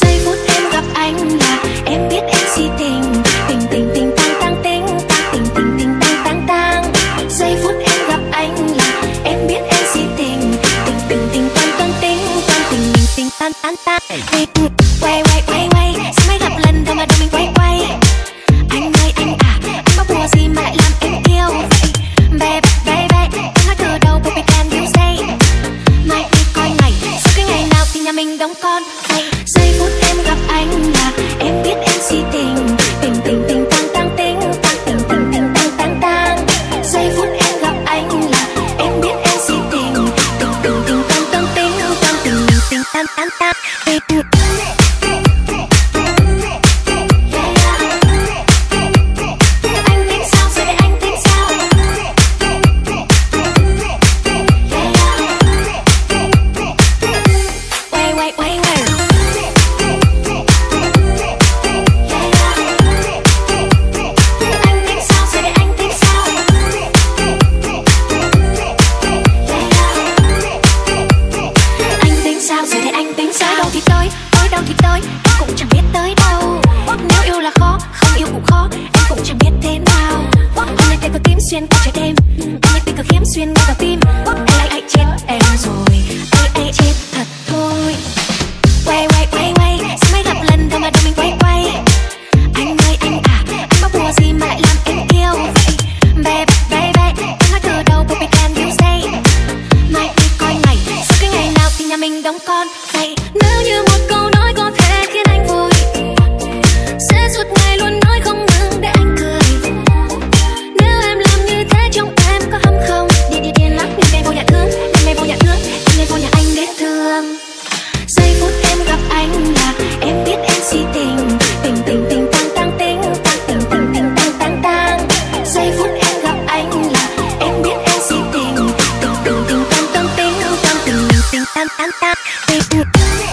giây phút em gặp anh là em biết em si tình. Tình tình tình tăng tăng tình tăng tình tình tình tăng tăng tăng giây phút em gặp anh là em biết em si tình. Tình tình tình tăng tăng tình tăng tình tình tình tăng tăng tăng tình, quay quay quay. Đóng con hay xuyên qua trái đêm Anh ấy tình cờ khiếm xuyên ngay vào tim. Anh ấy hãy chết em rồi. Anh ấy chết thật thôi. Quay quay quay quay. Sao mới gặp lần thôi mà đôi mình quay quay? Anh ơi, anh à Anh bắt bùa gì mà lại làm em yêu vậy? Bé bé bé Anh nói từ đầu baby can you say Mai đi coi ngày Sao cái ngày nào thì nhà mình đóng con? and and that.